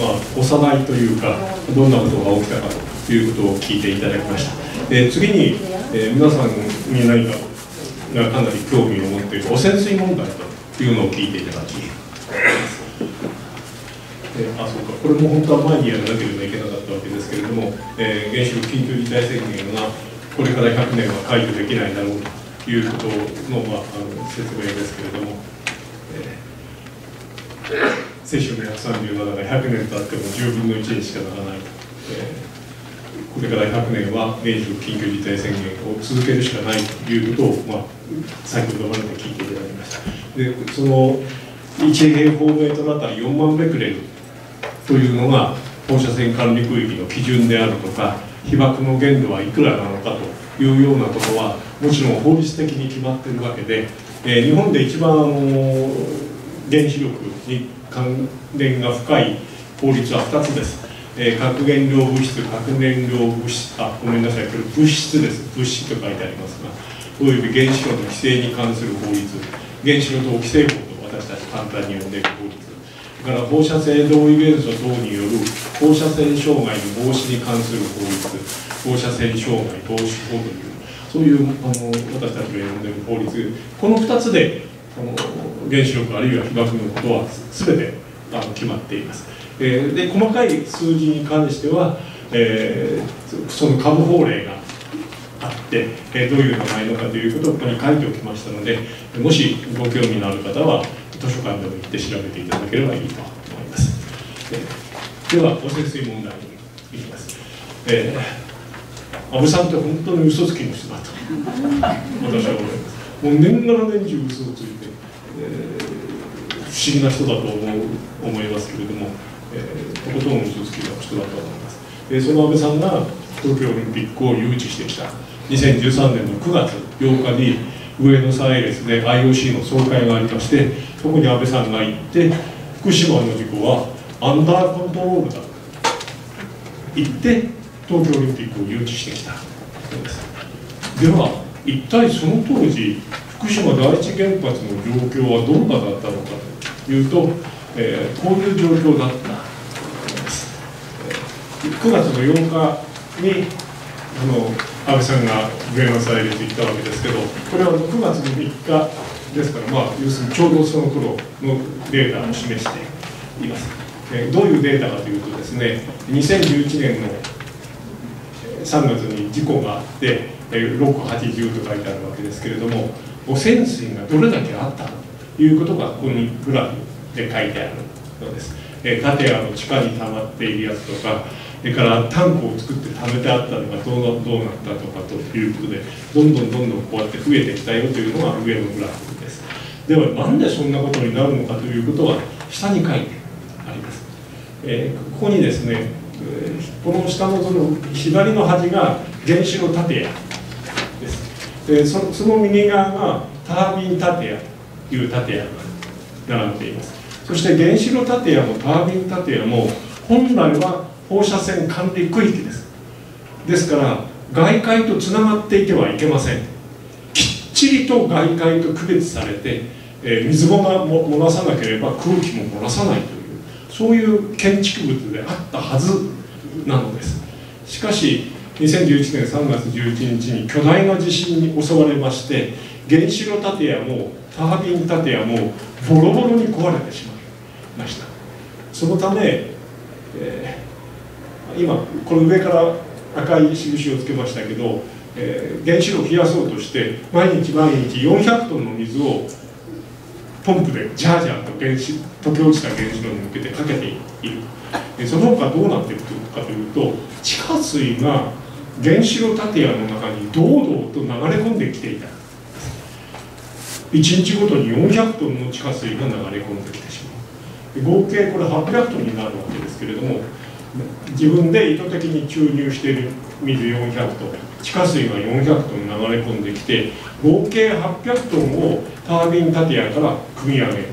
まあ、おさらいというかどんなことが起きたかということを聞いていただきました、えー、次に、えー、皆さんに何かがかなり興味を持っている汚染水問題というのを聞いていただきえー、あそうか。これも本当は前にやらなければいけなかったわけですけれども、えー、原子力緊急事態宣言がこれから100年は解除できないだろうということの,、まあ、あの説明ですけれども、えー、摂取の137が100年経っても10分の1にしかならない、えー、これから100年は明治緊急事態宣言を続けるしかないということを、まあ、先ほどまで聞いていただきました。でその1平方メートルあたり4万ベクレルというのが放射線管理区域の基準であるとか被曝の限度はいくらなのかというようなことはもちろん法律的に決まっているわけで、えー、日本で一番あの原子力に関連が深い法律は2つです。えー、核原料物質、核燃料物質、あ、ごめんなさい、これ物質です。物質と書いてありますが、および原子炉の規制に関する法律、原子炉等規制法と私たち簡単に呼んでいる法律、それから放射性同位元素等による放射線障害の防止に関する法律、放射線障害防止法という、そういうあの私たちが呼んでいる法律、この2つで原子力あるいは被爆のことは全てあの決まっています。えー、で細かい数字に関しては、えー、その株法令があって、えー、どういうのがないのかということをここに書いておきましたのでもしご興味のある方は図書館でも行って調べていただければいいと思います。えー、では汚染水問題にいきます。えー、安倍さんって本当に嘘つきの人だと私は思います。もう年がら年中嘘をついて、えー、不思議な人だと思う思いますけれども、えー、とことん嘘つきの人だと思います。えー、その安倍さんが東京オリンピックを誘致してきた。2013年の9月8日に上野サイレスで IOC の総会がありましてそこに安倍さんが行って福島の事故はアンダーコントロールだ。と言って東京オリンピックを誘致してきた。そうです。では一体その当時福島第一原発の状況はどんなだったのかというと、えー、こういう状況だった9月の8日にあの安倍さんが上野祭列行ったわけですけどこれは9月の3日ですから、まあ、要するにちょうどその頃のデータを示しています。えー、どういうデータかというとですね2011年の3月に事故があって680と書いてあるわけですけれども汚染水がどれだけあったということがここにグラフで書いてあるのです。え建屋の地下に溜まっているやつとかそれからタンクを作って貯めてあったのがどうどうなったとかということでどんどんどんどんこうやって増えてきたよというのが上のグラフです。ではなんでそんなことになるのかということは下に書いてあります、えー、ここにですねこの下のその左の端が原子炉建屋。でそその右側がタービン建屋という建屋が並んでいます。そして原子炉建屋もタービン建屋も本来は放射線管理区域です。ですから外界とつながっていてはいけません。きっちりと外界と区別されて、えー、水もが漏らさなければ空気も漏らさないというそういう建築物であったはずなのです。しかし2011年3月11日に巨大な地震に襲われまして原子炉建屋もタービン建屋もボロボロに壊れてしまいました。そのため、えー、今この上から赤い印をつけましたけど、えー、原子炉を冷やそうとして毎日毎日400トンの水をポンプでジャージャーと原子溶け落ちた原子炉に向けてかけている。その他どうなっていくかというと地下水が原子炉建屋の中に堂々と流れ込んできていた。1日ごとに400トンの地下水が流れ込んできてしまう。合計これ800トンになるわけですけれども自分で意図的に注入している水400トン地下水が400トン流れ込んできて合計800トンをタービン建屋から組み上げる。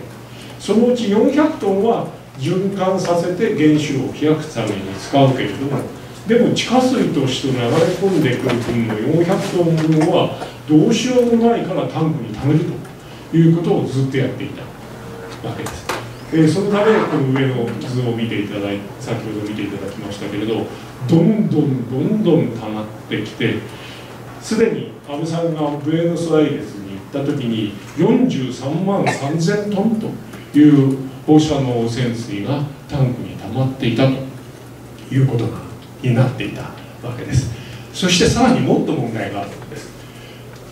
そのうち400トンは循環させて原子炉を冷やすために使うけれどもでも地下水として流れ込んでくる分の400トン分はどうしようもないからタンクに貯めるということをずっとやっていたわけです。えー、そのためこの上の図を見ていただい先ほど見ていただきましたけれどどんどんどんどん溜まってきてすでに安倍さんがブエノスアイレスに行った時に43万3000トンという放射能汚染水がタンクに溜まっていたということがになっていたわけです。そしてさらにもっと問題があるんです。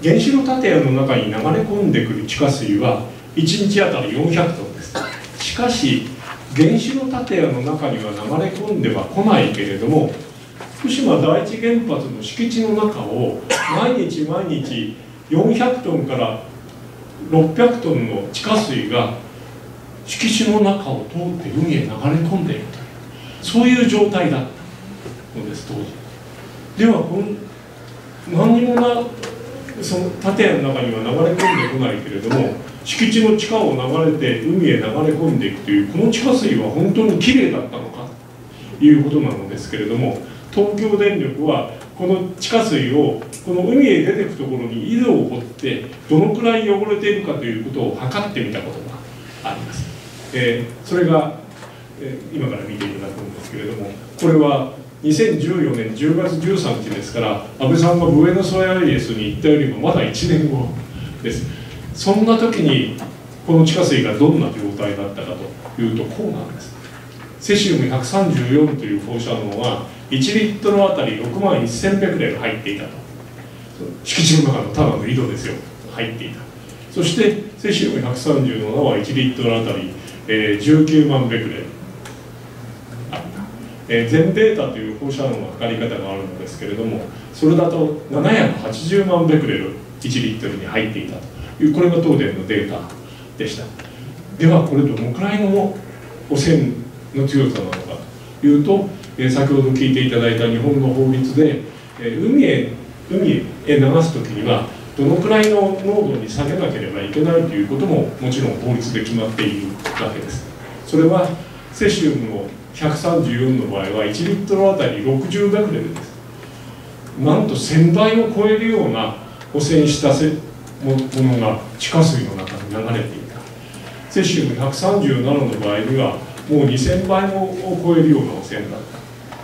原子炉建屋の中に流れ込んでくる地下水は1日あたり400トンです。しかし原子炉建屋の中には流れ込んでは来ないけれども福島第一原発の敷地の中を毎日毎日400トンから600トンの地下水が敷地の中を通って海へ流れ込んでいるというそういう状態だった。のです当時ではこの何にもなその建屋の中には流れ込んでこないけれども敷地の地下を流れて海へ流れ込んでいくというこの地下水は本当にきれいだったのかということなのですけれども東京電力はこの地下水をこの海へ出ていくところに井戸を掘ってどのくらい汚れているかということを測ってみたことがあります、えー、それが、えー、今から見ていただくんですけれどもこれは2014年10月13日ですから安倍さんがブエノスアイレスに行ったよりもまだ1年後です。そんな時にこの地下水がどんな状態だったかというとこうなんです。セシウム134という放射能は1リットルあたり6万1000ベクレル入っていたと。敷地の中のただの井戸ですよ。入っていた。そしてセシウム137は1リットルあたり、えー、19万ベクレル、えー、全データという放射能の測り方があるのですけれどもそれだと780万ベクレル1リットルに入っていたというこれが東電のデータでした。ではこれどのくらいの汚染の強さなのかというとえ先ほど聞いていただいた日本の法律で、え海へ海へ流す時にはどのくらいの濃度に下げなければいけないということももちろん法律で決まっているわけです。それはセシウムの134の場合は1リットルあたり60ベクレルですなんと1000倍を超えるような汚染したものが地下水の中に流れていたセシウム137の場合にはもう2000倍を超えるような汚染だっ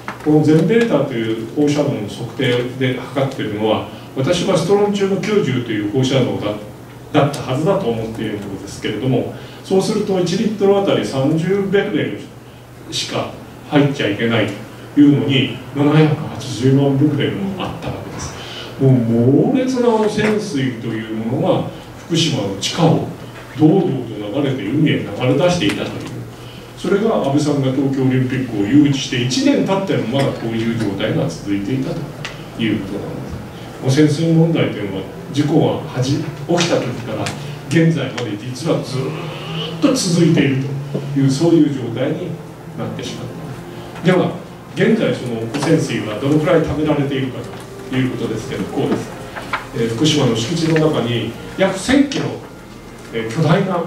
たこの全データという放射能の測定で測っているのは私はストロンチウム90という放射能だだったはずだと思っているのですけれどもそうすると1リットルあたり30ベクレルしか入っちゃいけないというのに780万ベクレルもあったわけですもう猛烈な汚染水というものが福島の地下を堂々と流れて海へ流れ出していたというそれが安倍さんが東京オリンピックを誘致して1年経ってもまだこういう状態が続いていたということなんです。汚染水問題というのは事故が起きた時から現在まで実はずっと続いているというそういう状態になってしまった。では現在その汚染水はどのくらい貯められているかということですけどこうです、えー、福島の敷地の中に約1000キロ、えー、巨大な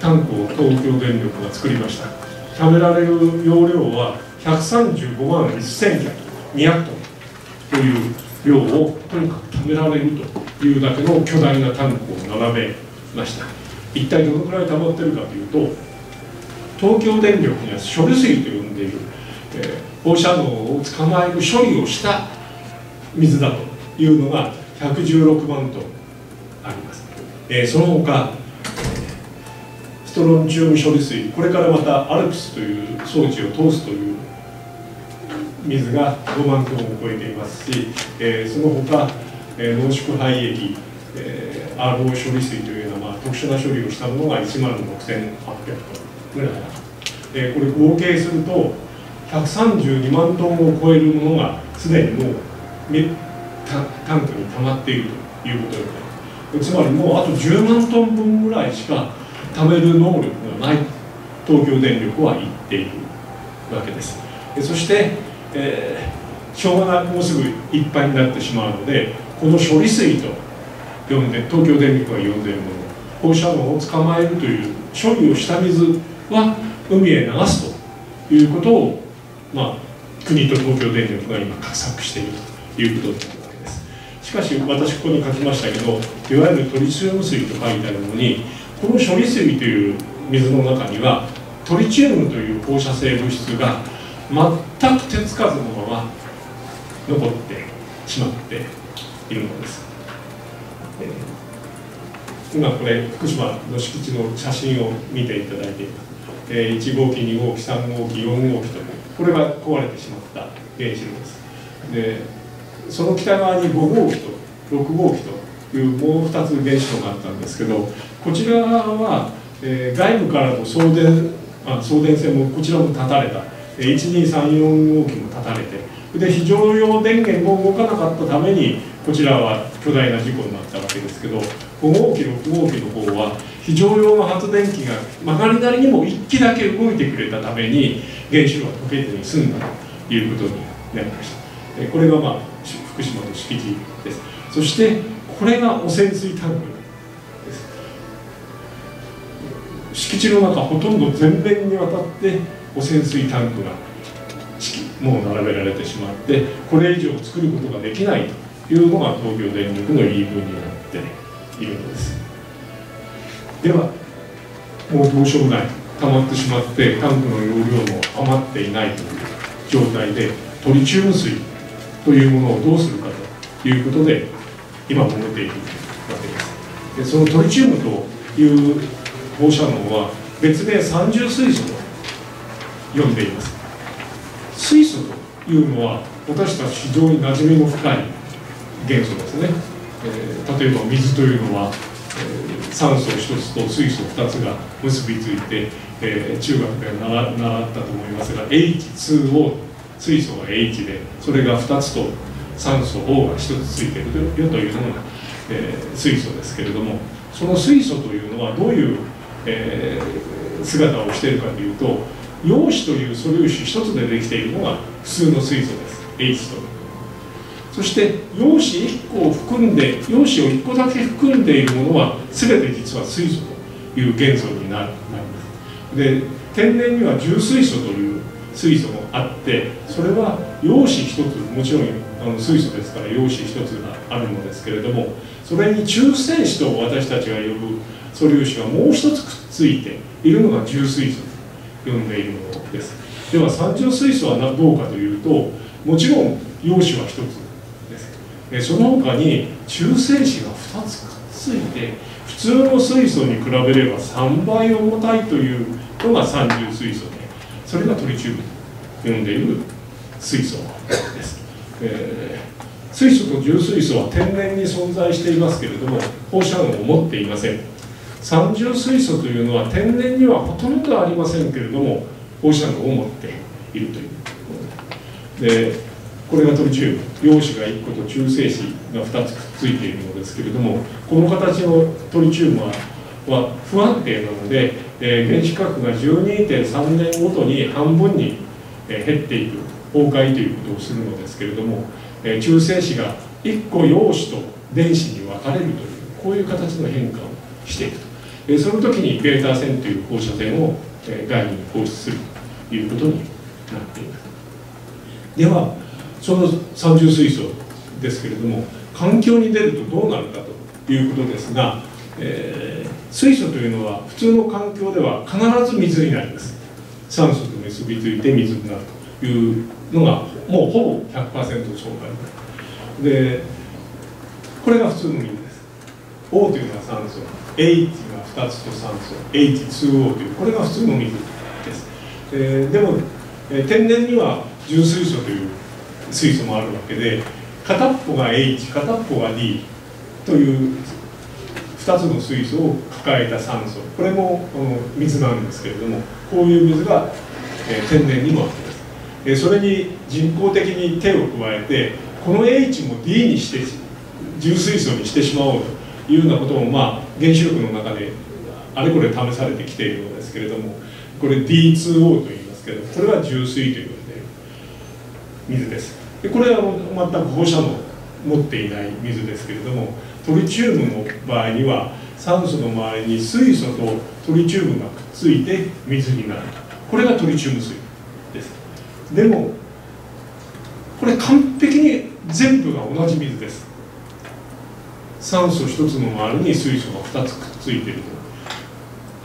タンクを東京電力が作りました。貯められる容量は135万1200トンという量をとにかく貯められるというだけの巨大なタンクを並べました。一体どのくらい溜まってるかというと東京電力には処理水と呼んでいる、えー、放射能を捕まえる処理をした水だというのが116万トンあります、えー、その他ストロンチウム処理水これからまたアルプスという装置を通すという水が5万トンを超えていますし、えー、その他、えー、濃縮廃液、えー、RO 処理水というような、まあ、特殊な処理をしたものが1万6800トン。ぐらいえー、これ合計すると132万トンを超えるものがすでにもうタンクに溜まっているということでつまりもうあと10万トン分ぐらいしか貯める能力がない東京電力は言っているわけです。そして、えー、しょうがないもうすぐいっぱいになってしまうのでこの処理水と呼んで東京電力が呼んでいるもの。放射能を捕まえるという処理をした水は海へ流すということを、まあ、国と東京電力が今画策しているということになるわけです。しかし私ここに書きましたけどいわゆるトリチウム水と書いてあるのにこの処理水という水の中にはトリチウムという放射性物質が全く手つかずのまま残ってしまっているのです、今これ福島の敷地の写真を見ていただいています、えー、1号機2号機3号機4号機とこれが壊れてしまった原子炉です。でその北側に5号機と6号機というもう2つ原子炉があったんですけどこちら側は、えー、外部からの送電あ送電線もこちらも断たれた。1234号機も断たれてで非常用電源も動かなかったためにこちらは巨大な事故になったわけですけど5号機6号機の方は非常用の発電機が曲がりなりにも1機だけ動いてくれたために原子炉は溶けずに済んだということになりました。これがまあ福島の敷地です。そしてこれが汚染水タンクです。敷地の中ほとんど全面にわたって汚染水タンクがもう並べられてしまってこれ以上作ることができないというのが東京電力の言い分になっているのです。ではもうどうしようもない。溜まってしまってタンクの容量も余っていないという状態でトリチウム水というものをどうするかということで今揉めているわけです。でそのトリチウムという放射能は別名三重水素と呼んでいます。水素というのは私たち非常に馴染みの深い元素ですね、えー、例えば水というのは、えー、酸素1つと水素2つが結びついて、えー、中学で習ったと思いますが H2O 水素が H でそれが2つと酸素 O が1つついてるよというのが、えー、水素ですけれどもその水素というのはどういう、えー、姿をしているかというと陽子という素粒子一つでできているのが普通の水素です。H と。そして陽子1個を含んで陽子を1個だけ含んでいるものは全て実は水素という元素になるます。で天然には重水素という水素もあってそれは陽子一つもちろんあの水素ですから陽子一つがあるのですけれどもそれに中性子と私たちが呼ぶ素粒子がもう一つくっついているのが重水素呼んでいるものです。では三重水素はどうかというともちろん陽子は1つです。その他に中性子が2つくっついて普通の水素に比べれば3倍重たいというのが三重水素でそれがトリチウムと呼んでいる水素です、えー、水素と重水素は天然に存在していますけれども放射能を持っていません。三重水素というのは天然にはほとんどありませんけれども放射能を持っているというでこれがトリチウム陽子が1個と中性子が2つくっついているのですけれどもこの形のトリチウムはは不安定なので、えー、原子核が12.3年ごとに半分に、えー、減っていく崩壊ということをするのですけれども、えー、中性子が1個陽子と電子に分かれるというこういう形の変化をしていくと。えその時にベータ線という放射線を、え外に放出するということになっています。ではその三重水素ですけれども環境に出るとどうなるかということですが、えー、水素というのは普通の環境では必ず水になります。酸素と結びついて水になるというのがもうほぼ100%相関でこれが普通の水。です O というのは酸素 H が2つと酸素 H2O というこれが普通の水です、えー、でも、えー、天然には重水素という水素もあるわけで片っぽが H 片っぽが D という2つの水素を抱えた酸素これもこの水なんですけれどもこういう水が、えー、天然にもあります、えー、それに人工的に手を加えてこの H も D にして重水素にしてしまおうと。いうようなこともまあ原子力の中であれこれ試されてきているのですけれどもこれ D2O と言いますけどこれは重水という水です。でこれは全く放射能持っていない水ですけれどもトリチウムの場合には酸素の周りに水素とトリチウムがくっついて水になる。これがトリチウム水です。でもこれ完璧に全部が同じ水です。酸素1つの周りに水素が2つくっついてる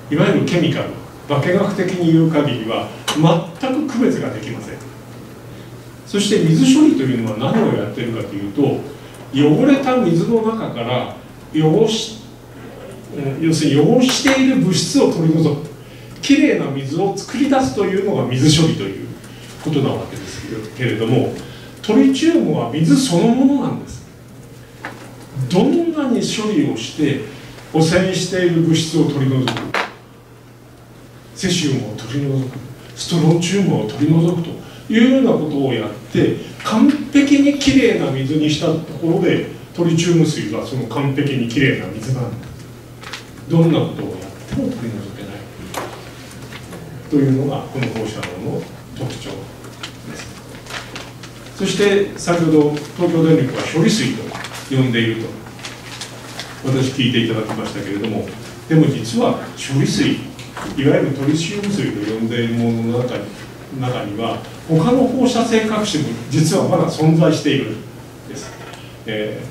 といわゆるケミカル化学的に言う限りは全く区別ができません。そして水処理というのは何をやってるかというと汚れた水の中から汚し要するに汚している物質を取り除くきれいな水を作り出すというのが水処理ということなわけですけれどもトリチウムは水そのものなんです。どんなに処理をして汚染している物質を取り除く。セシウムを取り除く。ストロンチウムを取り除くというようなことをやって完璧にきれいな水にしたところでトリチウム水はその完璧にきれいな水なんだ。どんなことをやっても取り除けない。というのがこの放射能の特徴です。そして先ほど東京電力は処理水と呼んでいると。私聞いていただきましたけれども。でも実は処理水いわゆるトリシウム水と呼んでいるものの中に中には他の放射性核種も実はまだ存在しているです、え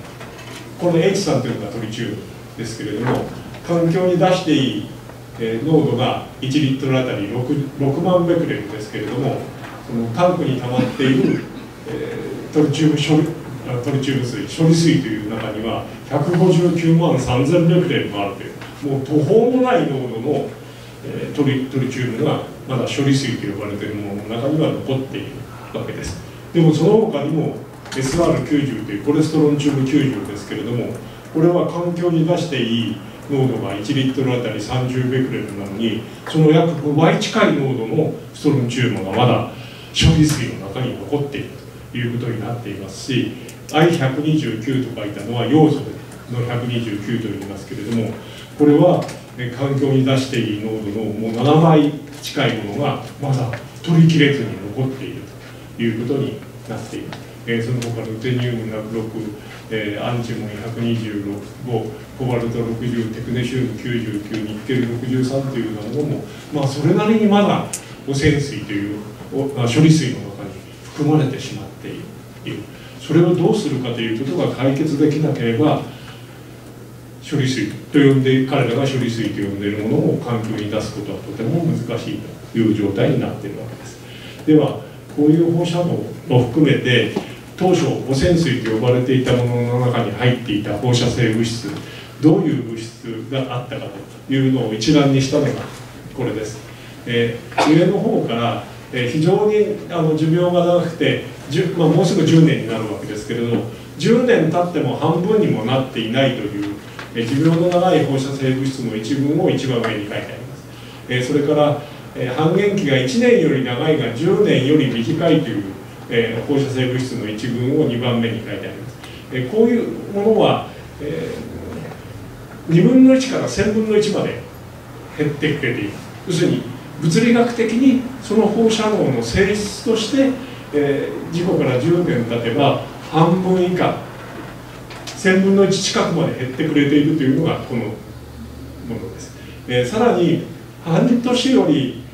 ー、この H さんというのがトリチウムですけれども環境に出していい、えー、濃度が1リットルあたり 6, 6万ベクレルですけれどもそのタンクに溜まっている、えー、トリチウム処理トリチウム水処理水という中には159万3000ベクレルもあるというもう途方もない濃度の、えー、トリトリチウムがまだ処理水と呼ばれているものの中には残っているわけです。でもその他にも SR90 というコレステロンチウム90ですけれどもこれは環境に出していい濃度が1リットルあたり30ベクレルなのにその約5倍近い濃度のストロンチウムがまだ処理水の中に残っているということになっていますし I129 と書いたのは要素の129と言いますけれどもこれは環境に出していい濃度のもう7倍近いものがまだ取り切れずに残っているということになっています。その他ルテニウム106、アンチモン125コバルト60テクネシウム99ニッケル63というようなものも、まあ、それなりにまだ汚染水という処理水の中に含まれてしまっているそれをどうするかということが解決できなければ処理水と呼んで彼らが処理水と呼んでいるものを環境に出すことはとても難しいという状態になっているわけです。ではこういう放射能を含めて当初汚染水と呼ばれていたものの中に入っていた放射性物質どういう物質があったかというのを一覧にしたのがこれです、えー、上の方から、えー、非常にあの寿命が長くて、まあ、もうすぐ10年になるわけですけれども10年経っても半分にもなっていないという、え、寿命の長い放射性物質の一文を一番上に書いてあります、え、それから、え、半減期が1年より長いが10年より短いというえ、放射性物質の一群を2番目に書いてあります、え、こういうものは、えー、2分の1から1000分の1まで減ってくれている要するに物理学的にその放射能の性質として、え、事故から10年経てば半分以下1000分の1近くまで減ってくれているというのがこのものです、えー、さらに半年より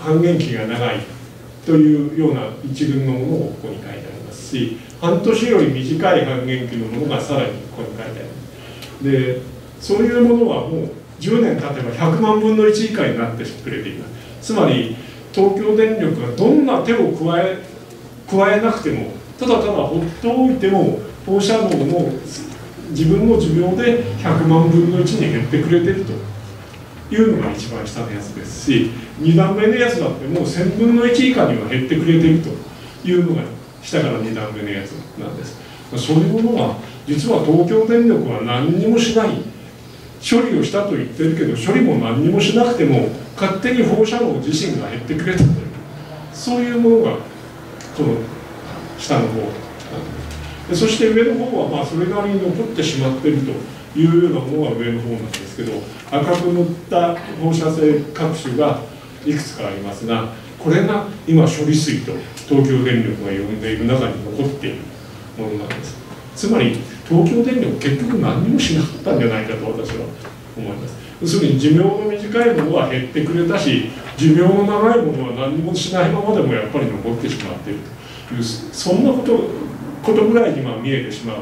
半減期が長いというような一群のものをここに書いてありますし半年より短い半減期のものがさらにここに書いてあります。でそういうものはもう10年経てば100万分の1以下になってくれています。つまり東京電力がどんな手を加え加えなくてもただただ放っておいても放射能の自分の寿命で100万分の1に減ってくれてると。いうのが一番下のやつですし2段目のやつだってもう1000分の1以下には減ってくれてると。いうのが下から2段目のやつなんです。そういうものは実は東京電力は何にもしない。処理をしたと言ってるけど処理も何にもしなくても勝手に放射能自身が減ってくれたという。そういうものがこの下の方。でそして上の方はまあそれなりに残ってしまってるというようなものが上の方なんですけど赤く塗った放射性各種がいくつかありますがこれが今処理水と東京電力が呼んでいる中に残っているものなんです。つまり東京電力結局何にもしなかったんじゃないかと私は思います。要するに寿命の短いものは減ってくれたし寿命の長いものは何もしないままでもやっぱり残ってしまっていると。いうそんなことことぐらいにまあ見えてしまう。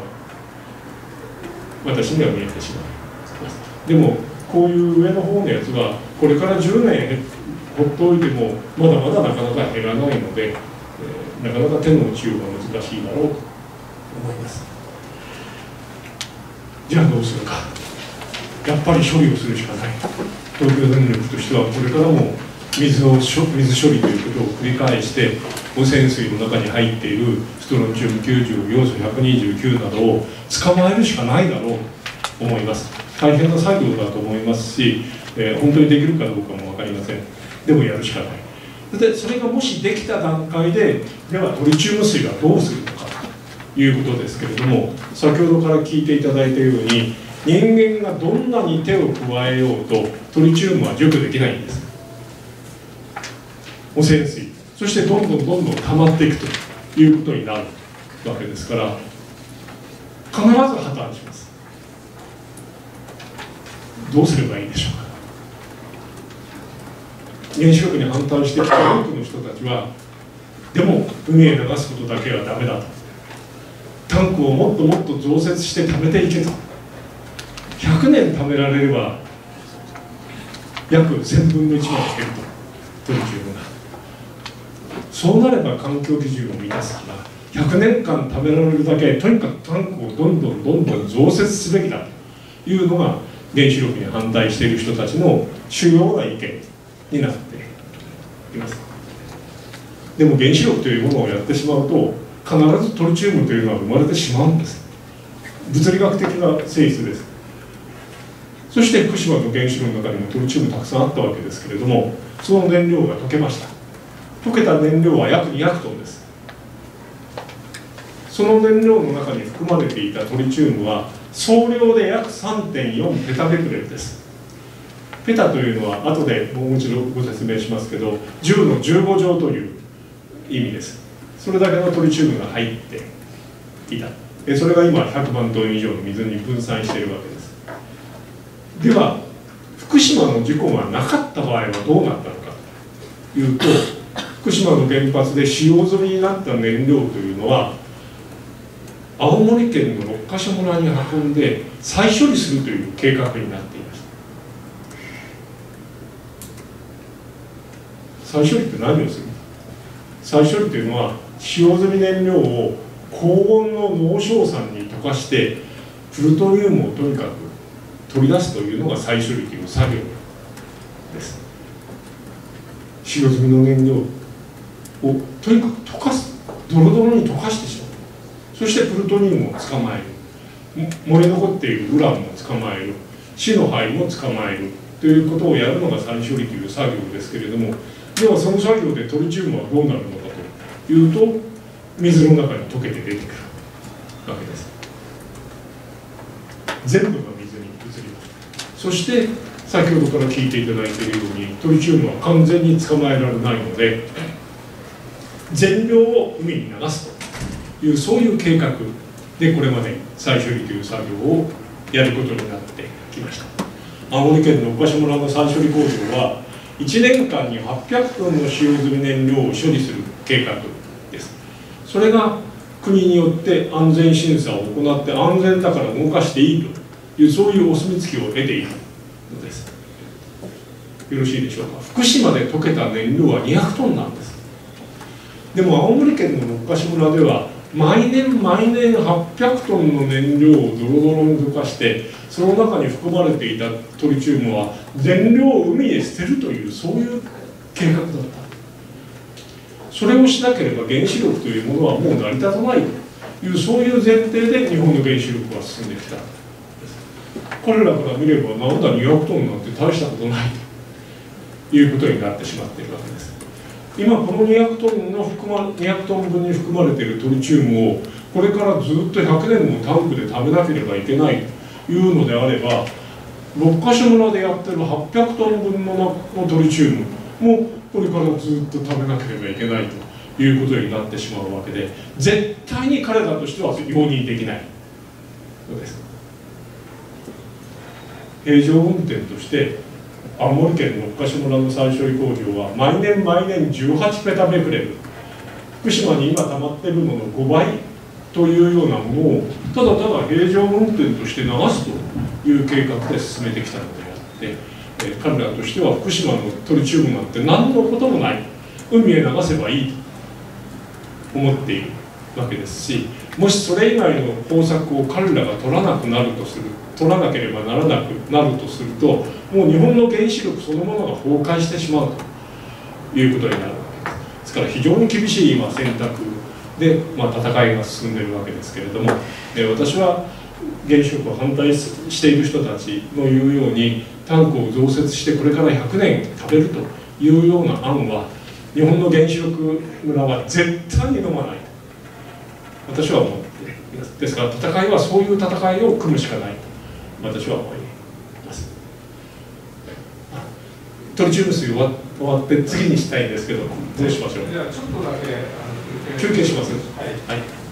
私には見えてしまう。でもこういう上の方のやつはこれから10年ほっといてもまだまだなかなか減らないので、えー、なかなか手の内容が難しいだろうと思います。じゃあどうするか。やっぱり処理をするしかない東京電力としてはこれからも水を水処理ということを繰り返して汚染水の中に入っているストロンチウム90要素129などを捕まえるしかないだろうと思います。大変な作業だと思いますし、えー、本当にできるかどうかも分かりません。でもやるしかない。でそれがもしできた段階でではトリチウム水はどうするのかということですけれども先ほどから聞いていただいたように人間がどんなに手を加えようとトリチウムは除去できないんです。汚染水。そしてどんどんどんどん溜まっていくということになるわけですから必ず破綻します。どうすればいいでしょうか。原子力に反対してきた多くの人たちはでも海へ流すことだけはダメだと。タンクをもっともっと増設して貯めていけと。100年貯められれば約1000分の1まで減るとトリチウムがそうなれば環境基準を満たすから100年間貯められるだけとにかくタンクをどんどんどんどん増設すべきだというのが原子力に反対している人たちの主要な意見になっています。でも原子力というものをやってしまうと必ずトリチウムというのは生まれてしまうんです。物理学的な性質です。そして福島の原子炉の中にもトリチウムたくさんあったわけですけれどもその燃料が溶けました。溶けた燃料は約200トンです。その燃料の中に含まれていたトリチウムは総量で約3.4ペタベクレルです。ペタというのは後でもう一度ご説明しますけど10の15乗という意味です。それだけのトリチウムが入っていた。それが今100万トン以上の水に分散しているわけです。では福島の事故がなかった場合はどうなったのかというと福島の原発で使用済みになった燃料というのは青森県の六ヶ所村に運んで再処理するという計画になっていました再処理って何をする？再処理というのは使用済み燃料を高温の濃硝酸に溶かしてプルトニウムをとにかく取り出すというのが再処理という作業です。使用済みの燃料をとにかく溶かす。ドロドロに溶かしてしまう。そしてプルトニウムを捕まえる。燃え残っているウランも捕まえる。死の灰も捕まえるということをやるのが再処理という作業ですけれどもではその作業でトリチウムはどうなるのかというと水の中に溶けて出てくるわけです。全部そして先ほどから聞いていただいているようにトリチウムは完全に捕まえられないので全量を海に流すというそういう計画でこれまで再処理という作業をやることになってきました。青森県の岡所村の再処理工場は1年間に800トンの使用済み燃料を処理する計画です。それが国によって安全審査を行って安全だから動かしていいと。いうそういうお墨付きを得ているのです。よろしいでしょうか。福島で溶けた燃料は200トンなんです。でも青森県の六ヶ所村では毎年毎年800トンの燃料をドロドロに溶かしてその中に含まれていたトリチウムは全量を海へ捨てるというそういう計画だった。それをしなければ原子力というものはもう成り立たないというそういう前提で日本の原子力は進んできた。彼らから見ればなんだ200トンなんて大したことないと。いうことになってしまっているわけです。今この200トンの含ま200トン分に含まれているトリチウムをこれからずっと100年もタンクで食べなければいけないというのであれば六ヶ所村でやってる800トン分ののトリチウムもこれからずっと食べなければいけないということになってしまうわけで絶対に彼らとしては容認できないのです。平常運転として青森県六ヶ所村の再処理工場は毎年毎年18ペタベクレル福島に今溜まってるのの5倍というようなものをただただ平常運転として流すという計画で進めてきたのであってえ、彼らとしては福島のトリチウムなんて何のこともない。海へ流せばいいと思っているわけですしもしそれ以外の方策を彼らが取らなくなるとする取らなければならなくなるとするともう日本の原子力そのものが崩壊してしまうということになるわけです。ですから非常に厳しい今選択で、まあ、戦いが進んでいるわけですけれども、え私は原子力を反対している人たちの言うようにタンクを増設してこれから100年食べるというような案は日本の原子力村は絶対に飲まない私は思っています。ですから戦いはそういう戦いを組むしかない。と私は思います。トリチウム水終わ終わって次にしたいんですけどどうしましょう？じゃあちょっとだけ休憩します。はい、はい